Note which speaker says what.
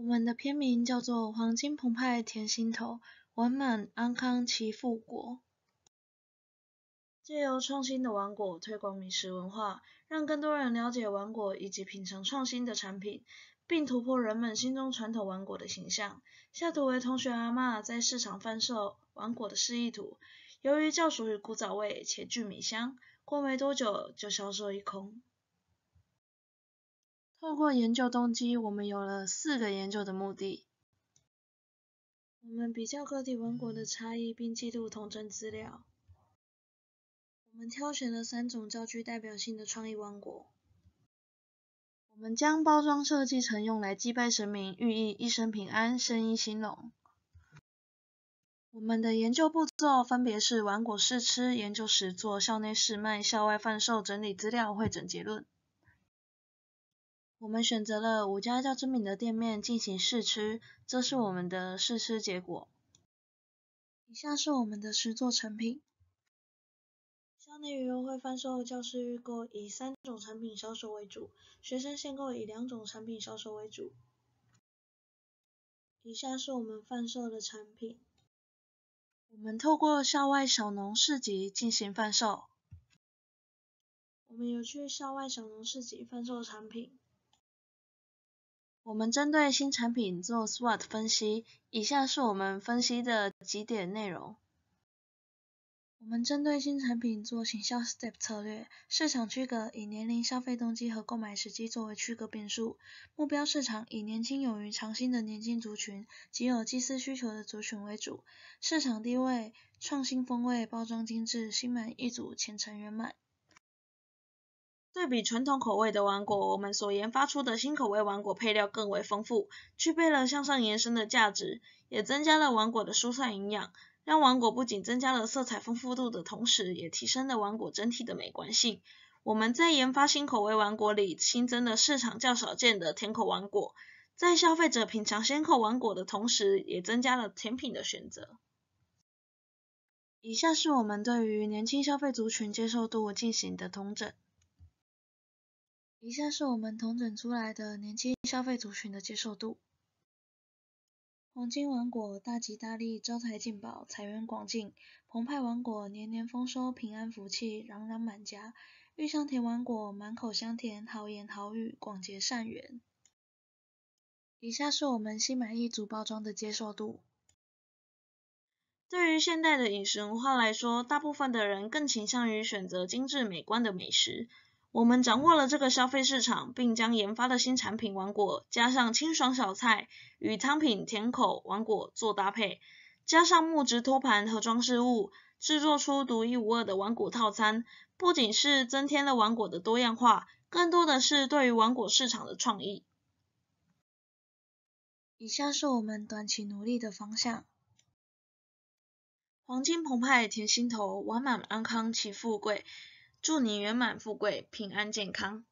Speaker 1: 我们的片名叫做《黄金澎湃甜心头》，完满安康祈富国。借由创新的玩果推广美食文化，让更多人了解玩果以及品尝创新的产品，并突破人们心中传统玩果的形象。下图为同学阿嬷在市场贩售玩果的示意图，由于较属于古早味且具米香，过没多久就销售一空。透过研究动机，我们有了四个研究的目的。我们比较个体王国的差异，并记录同整资料。我们挑选了三种较具代表性的创意王国。我们将包装设计成用来祭拜神明，寓意一生平安、生意兴隆。我们的研究步骤分别是：玩果试吃、研究实作、校内试卖、校外贩售、整理资料、会诊结论。我们选择了五家较知名的店面进行试吃，这是我们的试吃结果。以下是我们的实作成品。校内娱乐会贩售教室预购以三种产品销售为主，学生限购以两种产品销售为主。以下是我们贩售的产品。我们透过校外小农市集进行贩售。我们有去校外小农市集贩售产品。我们针对新产品做 SWOT 分析，以下是我们分析的几点内容。我们针对新产品做行销 STEP 策略，市场区隔以年龄、消费动机和购买时机作为区隔变数。目标市场以年轻勇于尝新的年轻族群及有祭祀需求的族群为主。市场地位、创新风味、包装精致、心满意足、前程圆满。对比传统口味的玩果，我们所研发出的新口味玩果配料更为丰富，具备了向上延伸的价值，也增加了玩果的蔬菜营养，让玩果不仅增加了色彩丰富度的同时，也提升了玩果整体的美观性。我们在研发新口味玩果里，新增了市场较少见的甜口玩果，在消费者品尝鲜口玩果的同时，也增加了甜品的选择。以下是我们对于年轻消费族群接受度进行的统整。以下是我们统整出来的年轻消费族群的接受度：黄金王果大吉大利，招财进宝，财源广进；澎湃王果年年丰收，平安福气，攘攘满家；玉香甜王果满口香甜，好言好语，广结善缘。以下是我们心满意足包装的接受度。对于现代的饮食文化来说，大部分的人更倾向于选择精致美观的美食。我们掌握了这个消费市场，并将研发的新产品玩果加上清爽小菜与汤品甜口玩果做搭配，加上木质托盘和装饰物，制作出独一无二的玩果套餐。不仅是增添了玩果的多样化，更多的是对于玩果市场的创意。以下是我们短期努力的方向：黄金澎湃甜心头，完满安康祈富贵。祝您圆满富贵，平安健康。